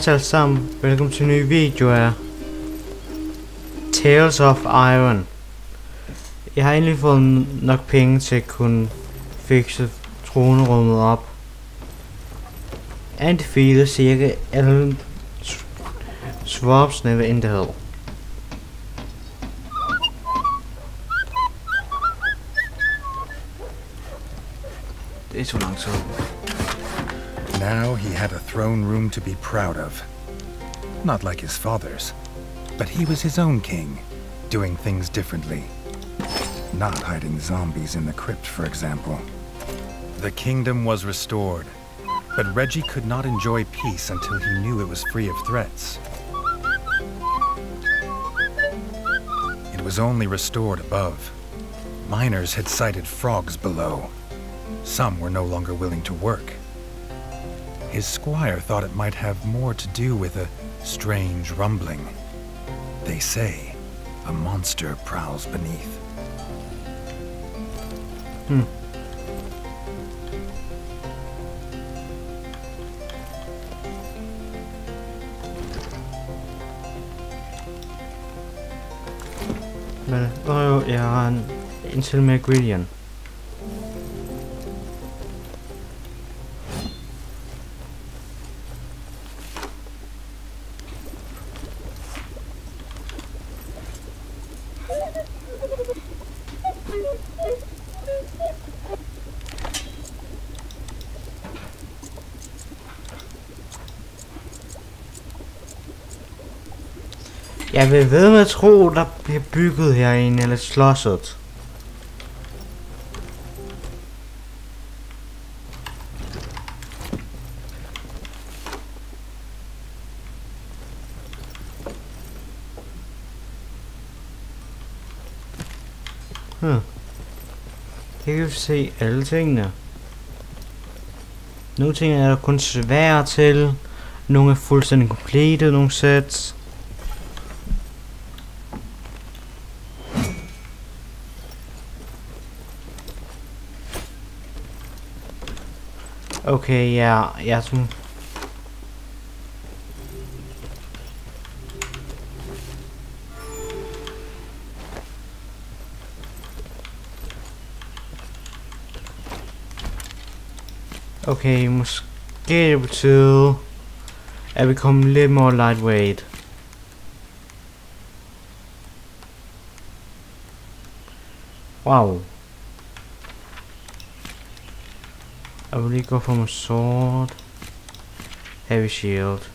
til alle sammen. Velkommen til en ny video af Tales of Iron. Jeg har endelig fået nok penge til at kunne fikse tronerummet op. And feel cirka alle swaps never in the hell. Det er så langsomt Now he had a throne room to be proud of. Not like his father's, but he was his own king, doing things differently. Not hiding zombies in the crypt, for example. The kingdom was restored, but Redgi could not enjoy peace until he knew it was free of threats. It was only restored above. Miners had sighted frogs below. Some were no longer willing to work. His squire thought it might have more to do with a strange rumbling. They say a monster prowls beneath. Hmm. Men, åh, jeg har en Intel Jeg vil ved med at tro, der bliver bygget herinde, eller slåsset. Hmm. Det kan vi se alle tingene. Nogle ting er der kun svære til. Nogle er fuldstændig komplette, nogle sæt. Okay, yeah, tror... Okay, måske det to at become kommer lidt mere lightweight. Wow. I will go for my sword. Heavy shield.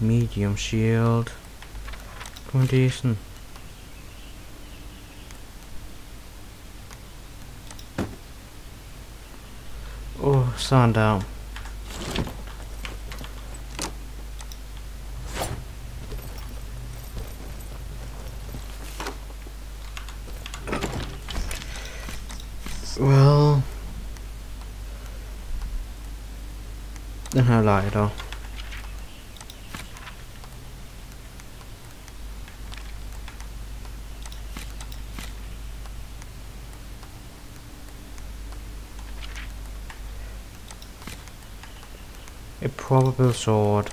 Medium shield. Condition. Oh, sådan der. Well... Her lighter. A probable sword.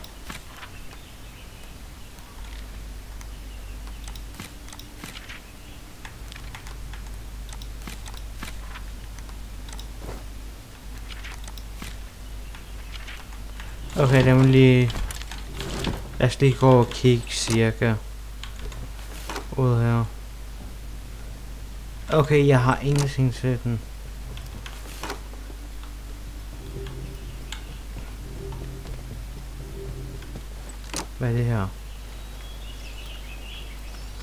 Okay, lige... Lad os lige gå og kigge cirka. Ud her. Okay, jeg har ingenting til den. Hvad er det her?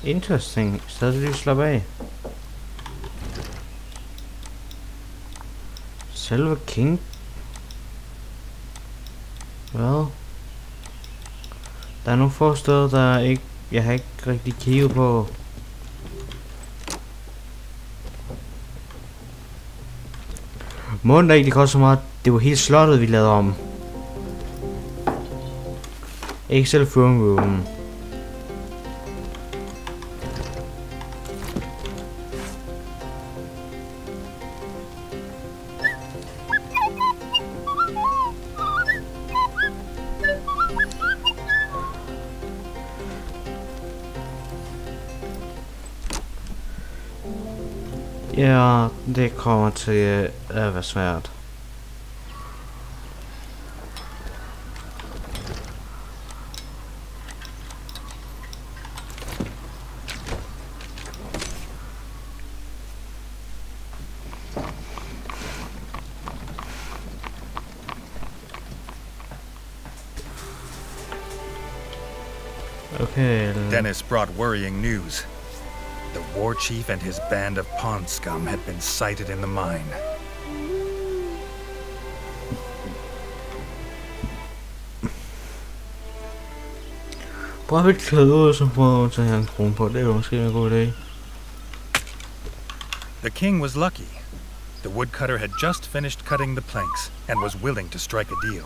Interesting. Så Stadig lige slappe af. Selve King hvad? Der er nogle få steder, der ikke, jeg har ikke rigtig kigget på. Månen ikke, egentlig koster så meget, det var helt slottet, vi lavede om. Ikke selv throne room. Det kommer øh, svært. Okay. Dennis brought worrying news. War chief and his band of pond scum had been sighted in the mine. Bare et klæde ud, så får jeg tage en krone på. Det jo måske en god idé. The king was lucky. The woodcutter had just finished cutting the planks and was willing to strike a deal.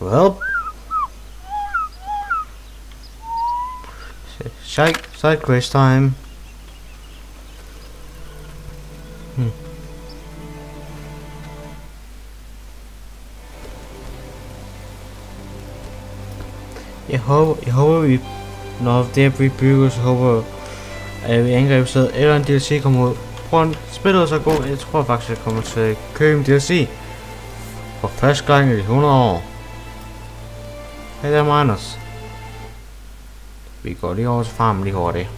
Well. Side, side quest time. Hmm. Jeg håber, jeg håber vi, når det er bygget, så håber at vi angreb sted eller en DLC kommer ud. Prøv at spillet er så god, jeg tror faktisk, jeg kommer til at købe en DLC. For første gang i 100 år. Hey der, Minus. Vi går lige over til farmen lige hurtigt.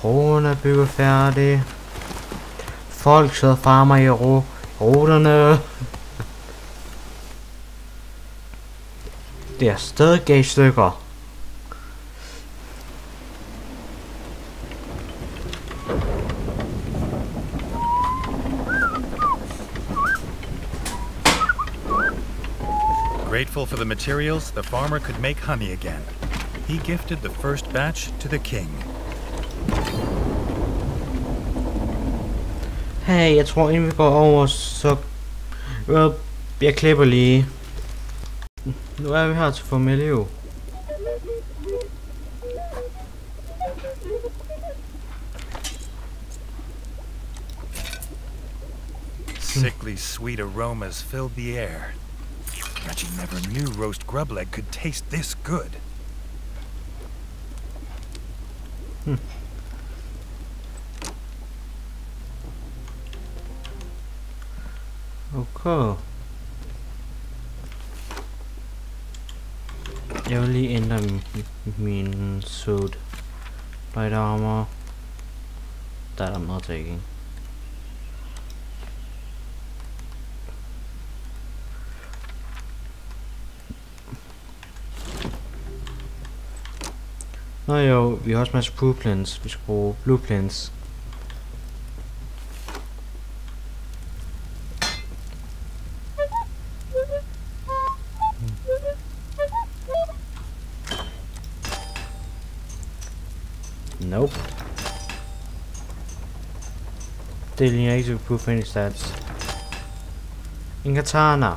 Broen er bygget færdig. Folk sidder farmer i ro ruterne. Det er stadig gav stykker. Grateful for the materials, the farmer could make honey again. He gifted the first batch to the king. Hey, jeg tror inden vi går over, så... Well, jeg klipper lige. Nu er vi her til Formelio. Sickly sweet aromas filled the air. Redgi never knew roast grub leg could taste this good. Hmm. Okay. Jeg vil lige ændre min, min suit. Light armor. That I'm not taking. Nå jo, vi har også masser blue plants. Vi skal bruge blueprints. Nope. Det ligner ikke til proof stats. En katana.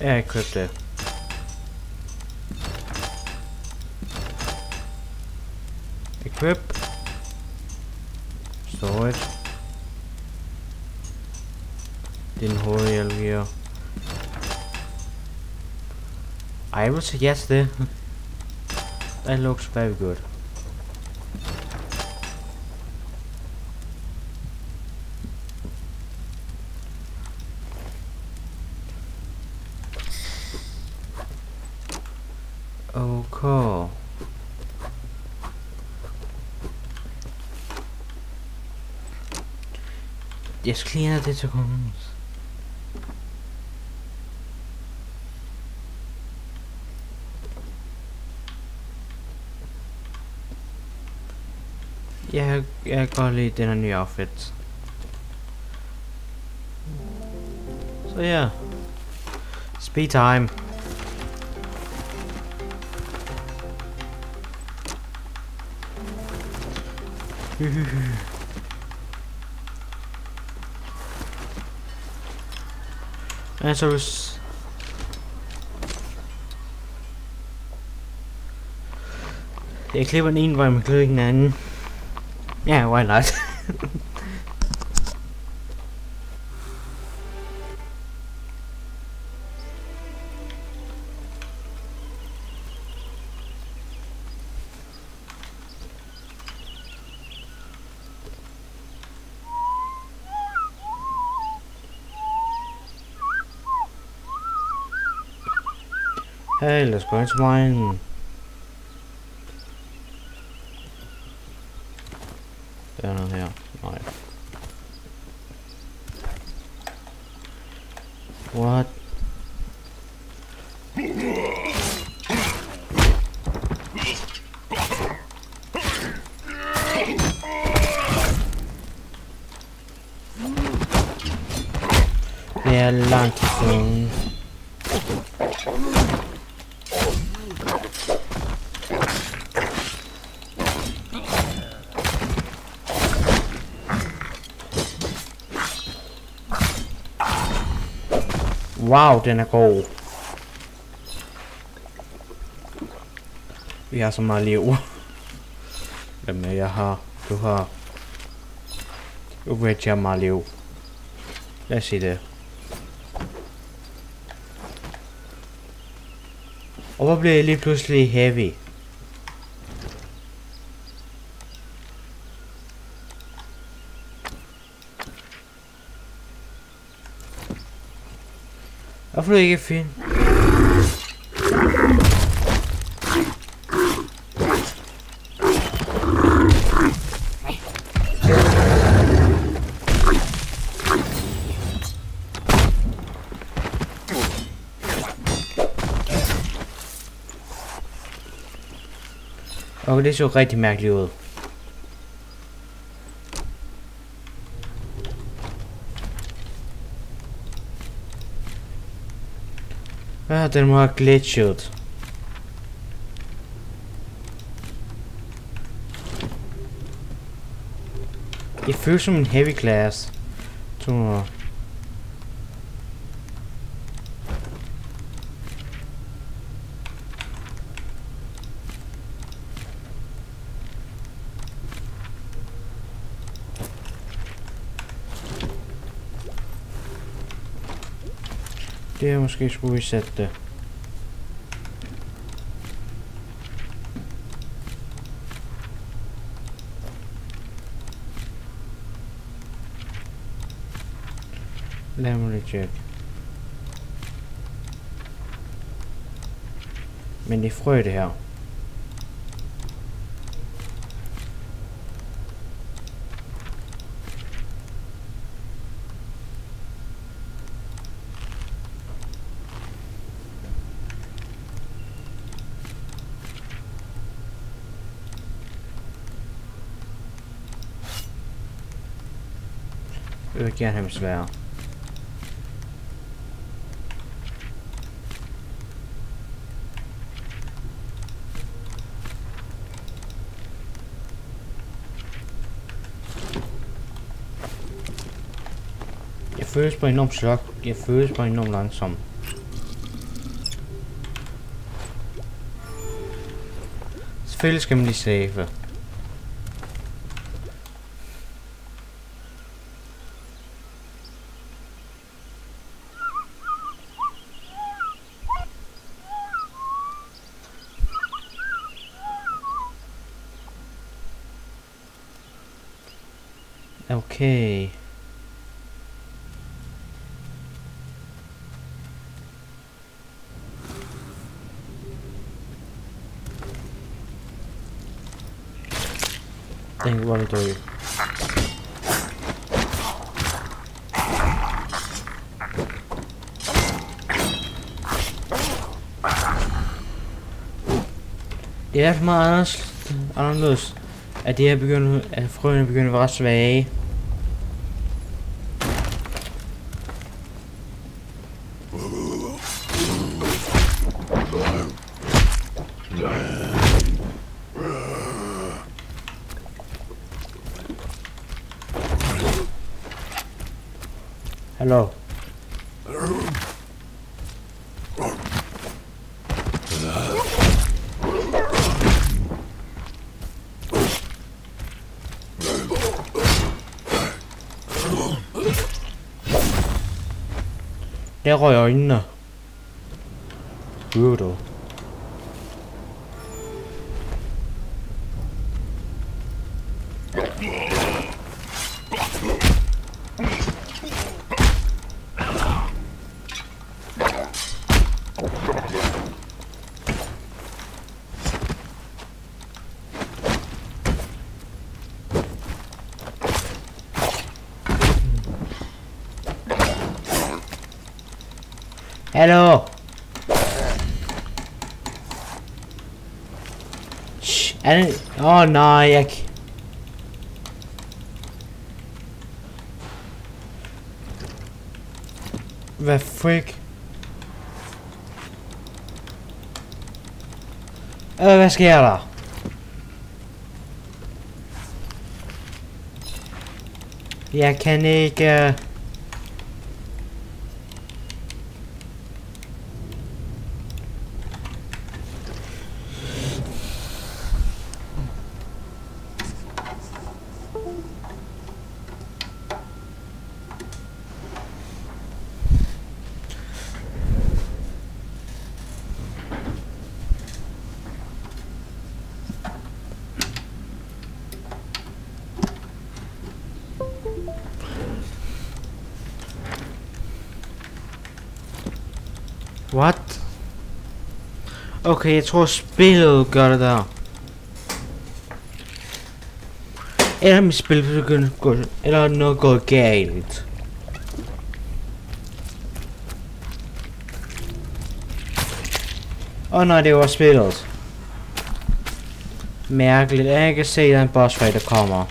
Jeg har købt det. Equip. Storage. Din hovedhjælp her. I say yes det. That looks very good. Okay. Jeg skal lige have det til kongen. Jeg, jeg kan godt lide den her nye outfit. Så ja. Speed time. Altså hvis... Jeg klipper den ene vej, men klipper ikke den anden. Ja, yeah, why not? Hey, let's go into mine. Wow, den er god. Vi har så meget liv. Hvem er jeg har? Du har... Du ved, jeg har meget liv. Lad os se det. Og hvor bliver jeg lige pludselig heavy? blev ikke fin. Og det så rigtig mærkeligt ud. hat er mal gletschert. Ich fühle schon mit Heavy Glass. Tun wir mal. diye başka hiç bu hissetti. Let. Men det är. Get him gerne have. Jeg føles bare enormt slok. Jeg føles bare enormt langsom. Selvfølgelig skal man lige save. Okay. Think what to you? Det er så meget anderledes at det her begynder, at frøene begynder at være ret svage. 거여 있나 Oh nein, jak... The freak. Oh, uh, vad ska jag göra? Jag kan inte... Okay, jeg tror spillet gør det der. Eller mit spil begynder gå, eller noget gået galt. Åh oh, nej, det var spillet. Mærkeligt, jeg kan se den boss fight, der kommer.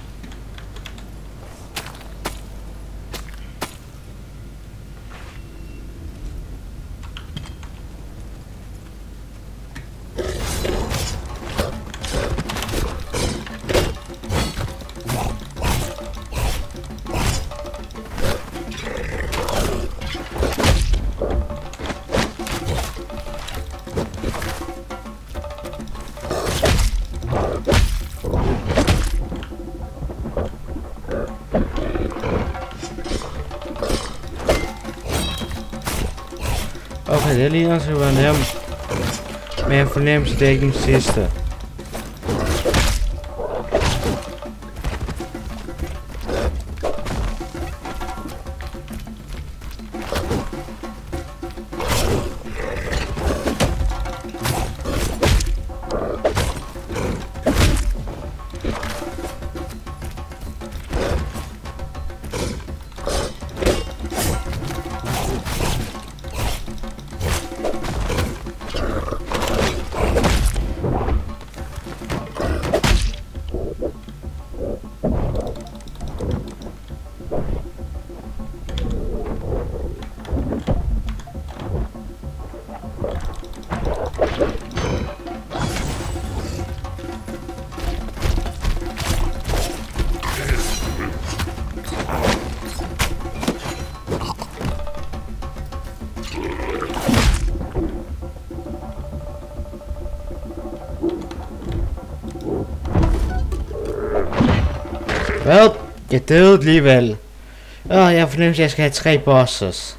Lillian, is waren hem mijn voornaamste tegenstander. Well, jeg døde alligevel. Åh, jeg fornemmer, at jeg skal have tre bosses.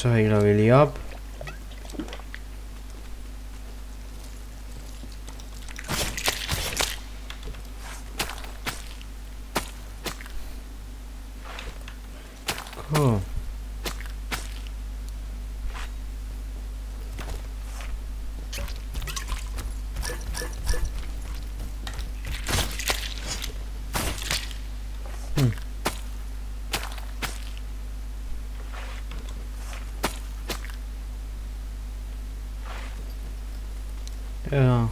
eso es habilidad Ja.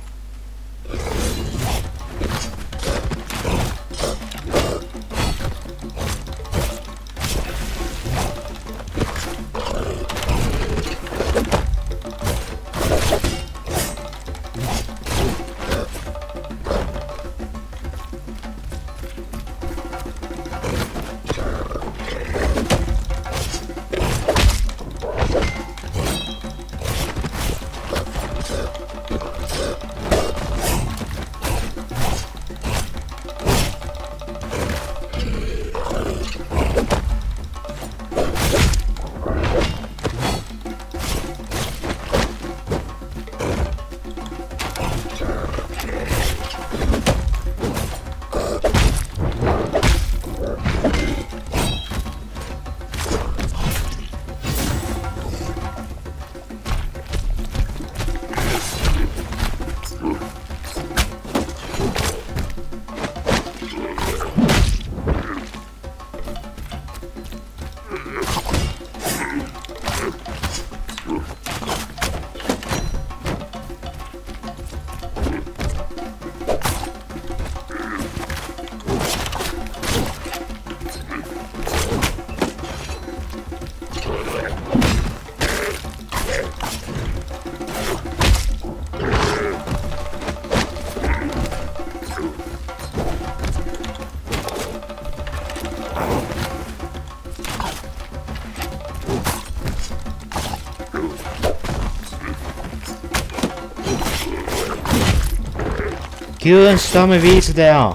Giv en stå med vise der.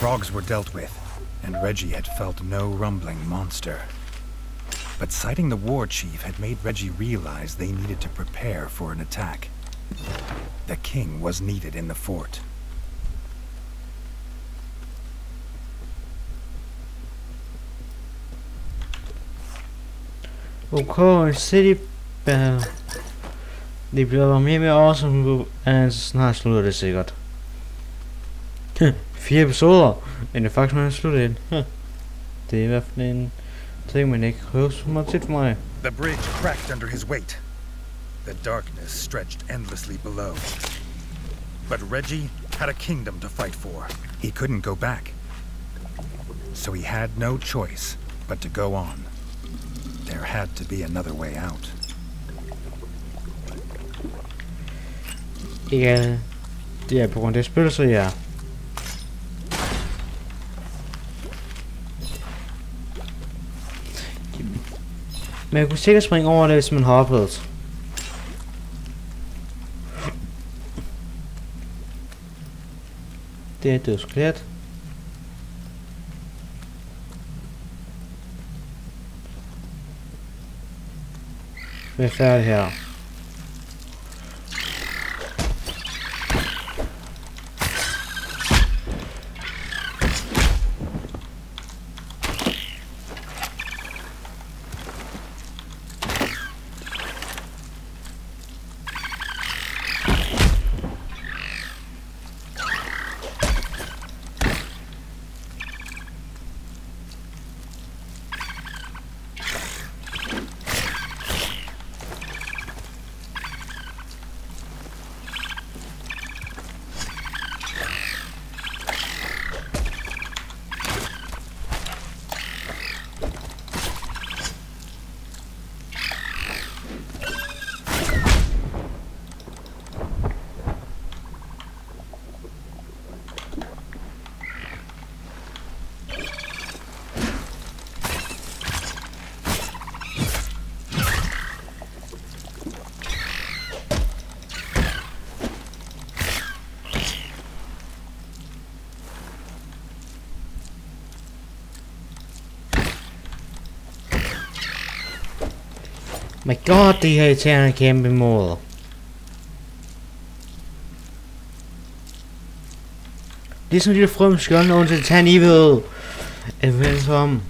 Frogs were dealt with, and Redgi had felt no rumbling monster. But sighting the war chief had made Redgi realize they needed to prepare for an attack. The king was needed in the fort. Okay, City Battle. Bliver bare mere awesome, and snart slutter det sikkert. Fire episoder, men det er faktisk meget slutter ind. det er en ting, man ikke hører så meget tit for. The bridge cracked under his weight. The darkness stretched endlessly below. But Redgi had a kingdom to fight for. He couldn't go back. So he had no choice but to go on. There had to be another way out. Ja, det er på grund af det spil, så ja. Men jeg kunne sikkert springe over det, hvis man hoppede. Det er et dødsklædt. Vi er færdige her. My god, the her can be more. Det er sådan en lille frøm skjold, undtil han i ved. Velkommen.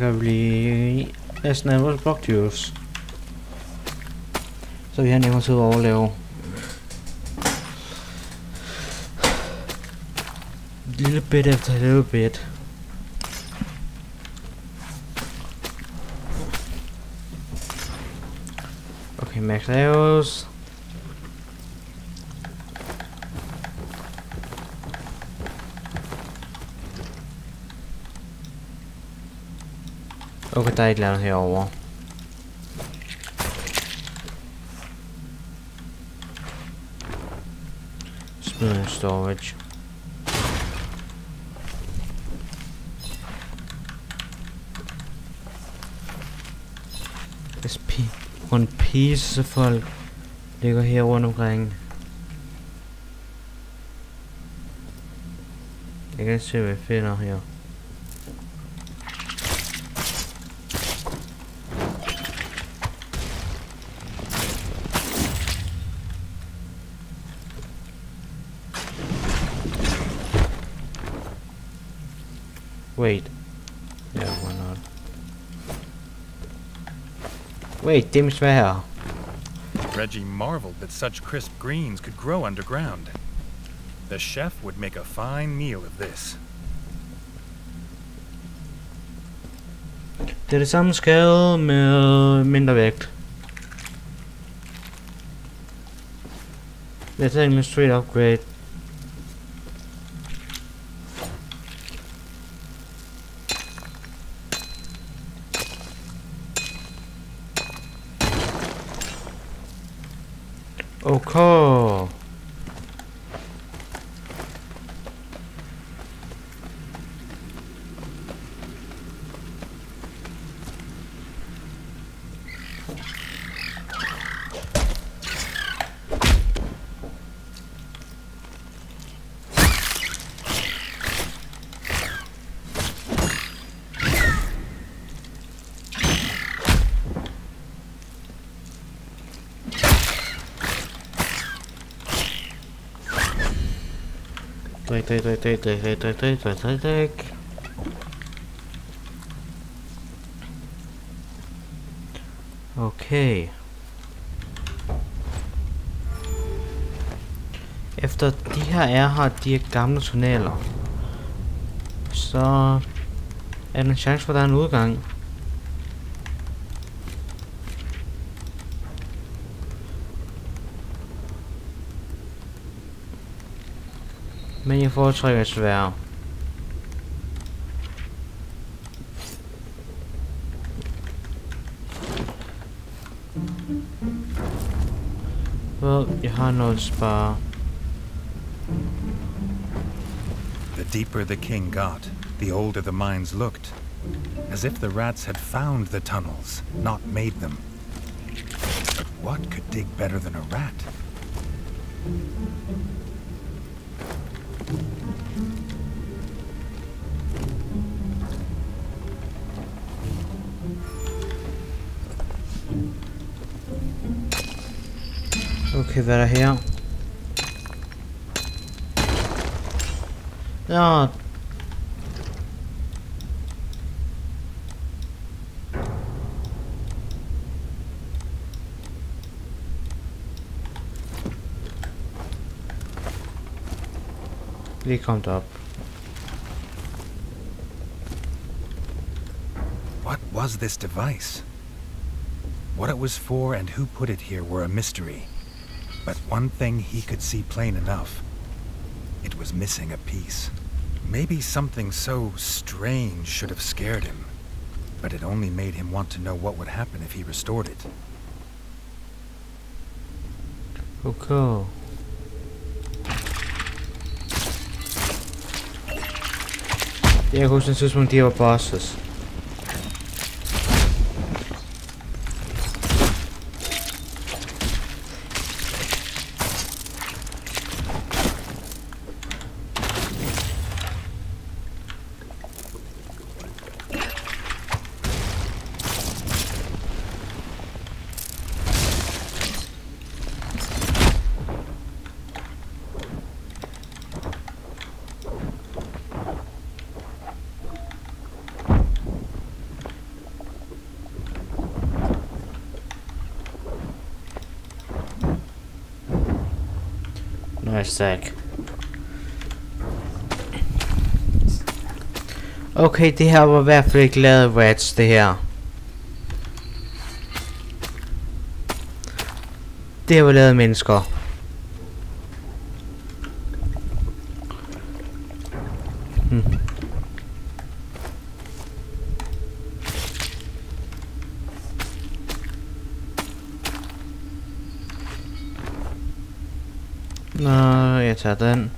Lige næsten af vores blokjuice. Så vi har nemmere tid at overleve. Lille bit efter lille bit. Okay, max arrows. Okay, der er et eller andet herovre. Smid en storage. SP One Piece så folk ligger her rundt omkring. Jeg kan se hvad jeg finder her. Wait. Yeah, why not? Wait, det mit svær her. Redgi marveled that such crisp greens could grow underground. The chef would make a fine meal of this. Det er det samme skade med mindre vægt. Jeg tager en straight upgrade. Okay. Drik, drik, drik, drik, drik, drik, drik, drik. Okay. Efter de her er her, de er gamle tunneler. Så er der en chance for, at der er en udgang. Foretrækker desværre. Well, at spare. The deeper the king got, the older the mines looked. As if the rats had found the tunnels, not made them. But what could dig better than a rat? Okay, hvad er der her? Ja. Lige kommet. What was this device? What it was for and who put it here were a mystery. But one thing he could see plain enough. It was missing a piece. Maybe something so strange should have scared him. But it only made him want to know what would happen if he restored it. Okay. Jeg kan huske en tidspunkt, de var bosses. Hashtag. Okay, det her var i hvert fald ikke lavet rats, det her. Det her var lavet mennesker. then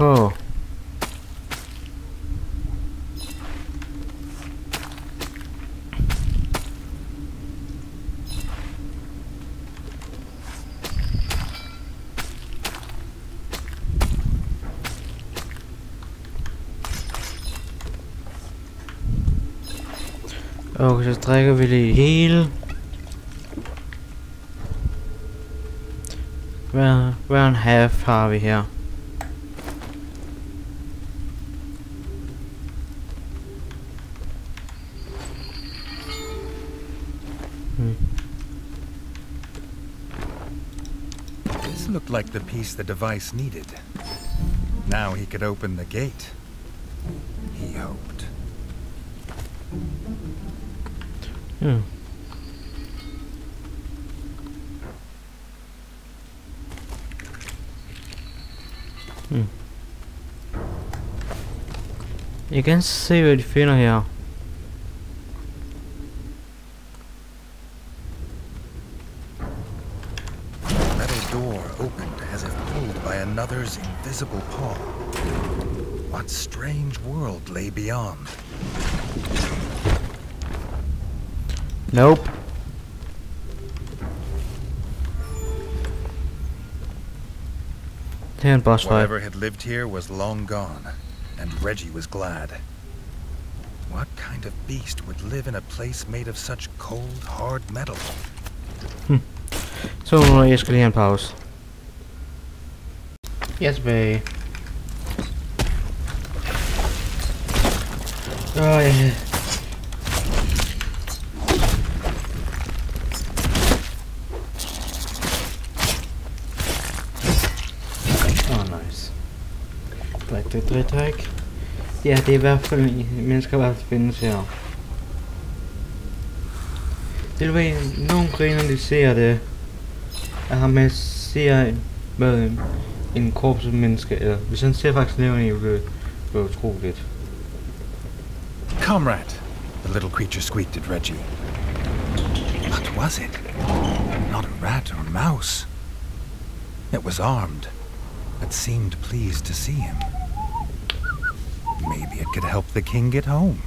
So. Okay, das Träger will ich heal. Well, well, habe ich hier? The piece the device needed. Now he could open the gate. He hoped. Ja. Hmm. Jeg kan se, hvad de finder her. The metal door opened as if pulled by another's invisible paw. What strange world lay beyond? Nope. Det er en boss fight. Whatever had lived here was long gone, and Redgi was glad. What kind of beast would live in a place made of such cold, hard metal? Hmm. skal lige have en tilbage. Åh, ja. Åh, oh, nice. Drik, drik. Ja, det er i hvert fald, mennesker i hvert fald findes her. Det vil være nogle griner, de ser det. At med ser en, en korpset menneske, eller hvis han ser faktisk levende i, vil det utroligt. Comrade, the little creature squeaked at Redgi. What was it? Not a rat or a mouse. It was armed, but seemed pleased to see him. Maybe it could help the king get home.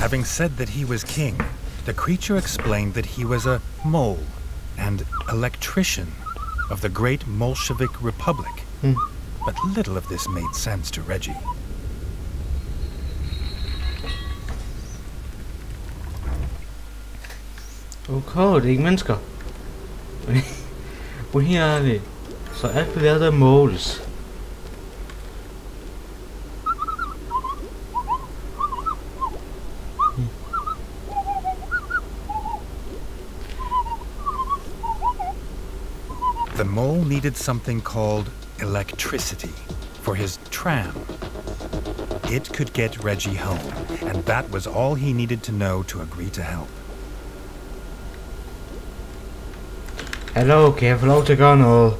Having said that he was king, the creature explained that he was a mole and electrician of the great Bolshevik Republic. Hmm. But little of this made sense to Redgi. Okay, det er ikke mennesker. Men her er det. Så alt lavet af måles. The mole needed something called electricity for his tram. It could get Redgi home, and that was all he needed to know to agree to help. Hello, gøre noget?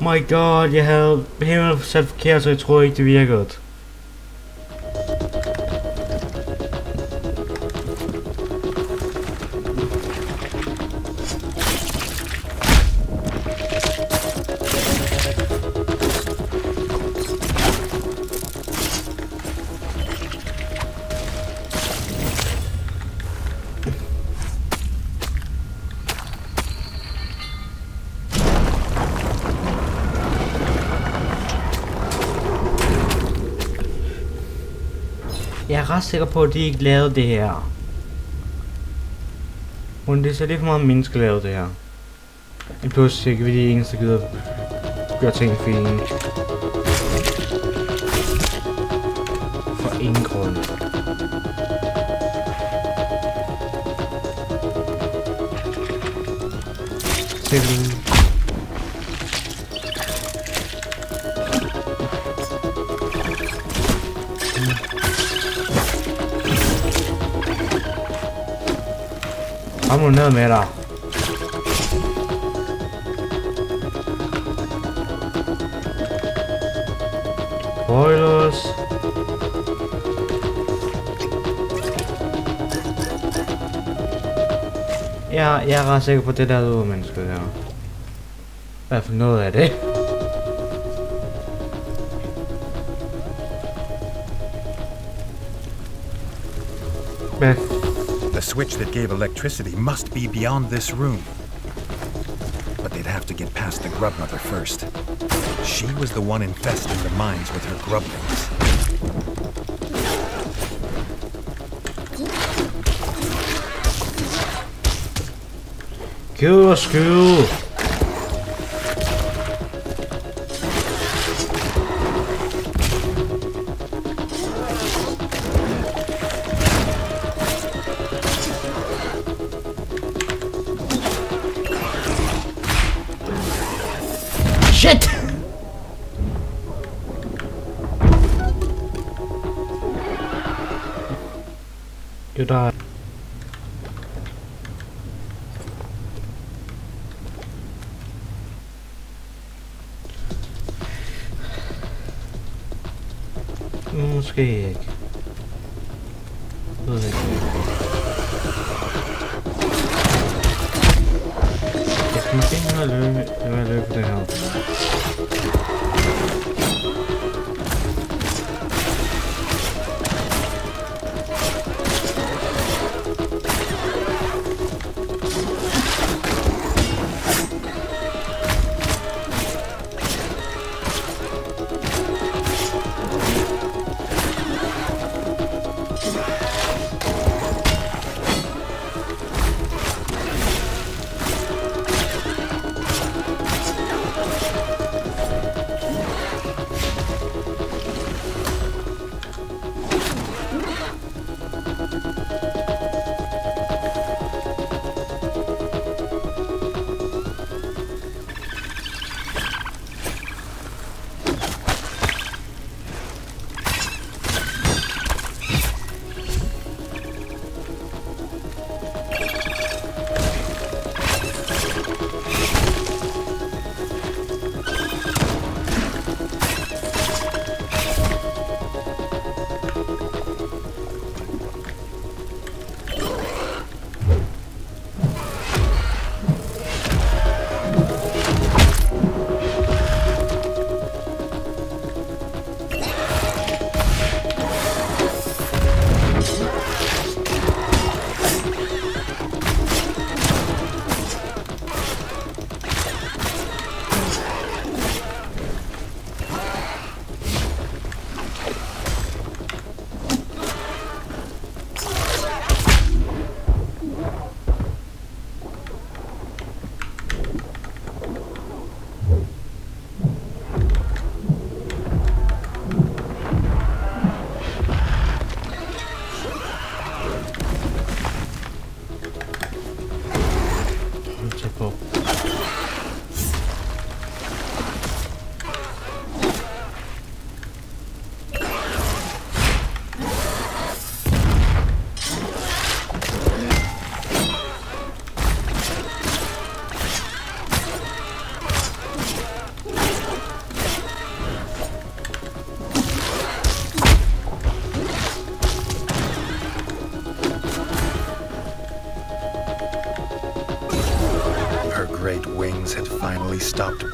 My god, jeg havde helt sat forkert, så jeg tror ikke det ret sikker på, at de ikke lavede det her. Men det ser lidt for meget mennesker lavede det her. I plus, ikke vi de eneste, der gider gøre ting fine. For ingen grund. Selv nu ned med dig. Spoilers. Jeg, jeg er ret sikker på, det der er mennesker her. hvert fald noget af det. Hvad? The switch that gave electricity must be beyond this room. But they'd have to get past the grub mother first. She was the one infesting the mines with her grublings. Kill og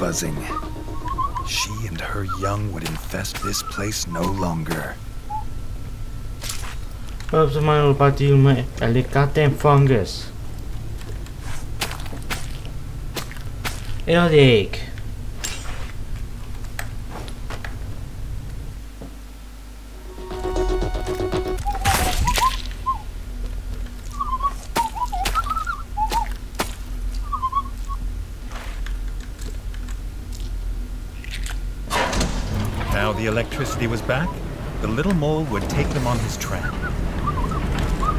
buzzing. She and her young would infest this place no longer. Bare deal med alle det goddamn fungus. Eller electricity was back, the little mole would take them on his tram.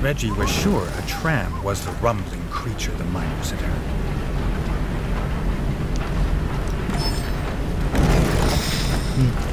Redgi was sure a tram was the rumbling creature the miners had heard. Steam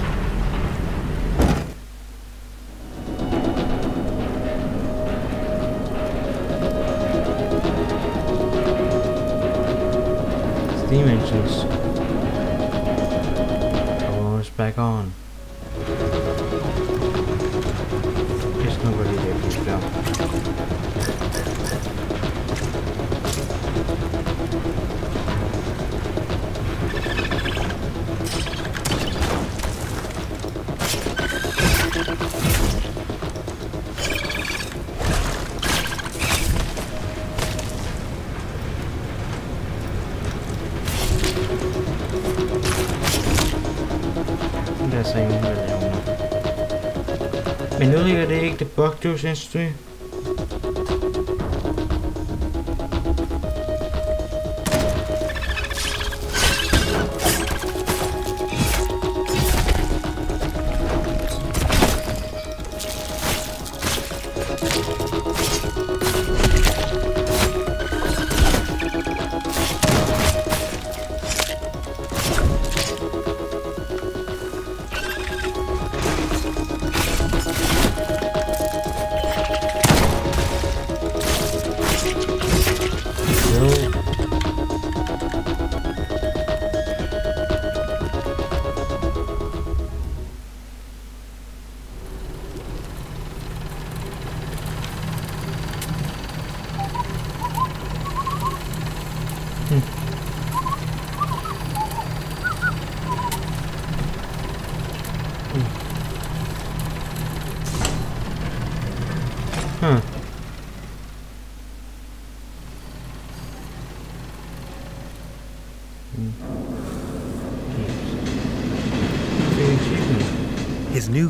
party party eu já estou.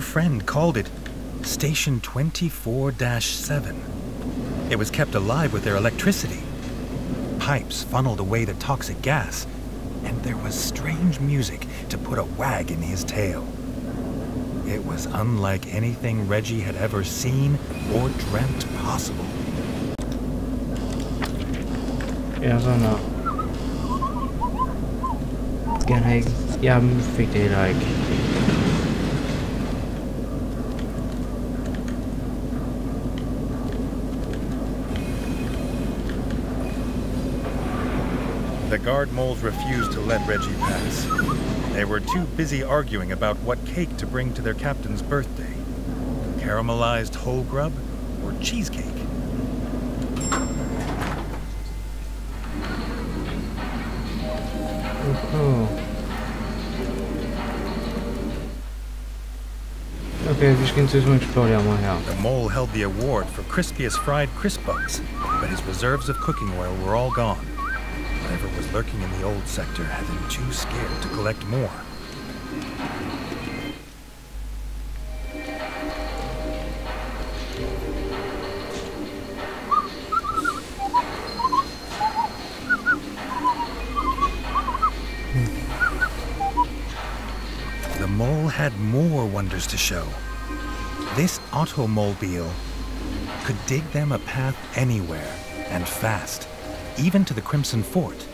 Friend called it Station 24 7. It was kept alive with their electricity. Pipes funneled away the toxic gas, and there was strange music to put a wag in his tail. It was unlike anything Redgi had ever seen or dreamt possible. Ja, sådan der. Gerne have ikke. Jeg fik det heller ikke. The guard moles refused to let Redgi pass. They were too busy arguing about what cake to bring to their captain's birthday. Caramelized whole grub or cheesecake? Oh. Okay, vi skal ind til sådan en explore der her. The mole held the award for crispiest fried crisp bugs, but his reserves of cooking oil were all gone. Whatever was lurking in the old sector had him too scared to collect more. The mole had more wonders to show. This automobile could dig them a path anywhere and fast, even to the Crimson Fort.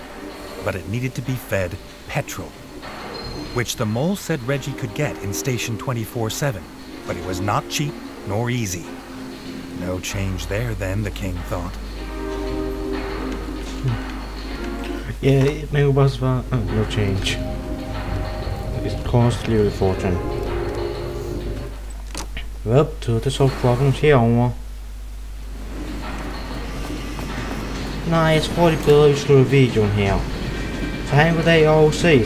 But it needed to be fed petrol, which the mole said Redgi could get in Station 24 7, but it was not cheap nor easy. No change there, then, the king thought. Yeah, bare svare, oh, no change. It cost little fortune. Well, to the soft problems here, jeg tror det er bedre, at vi slutter videoen her. Så have en god dag og ses.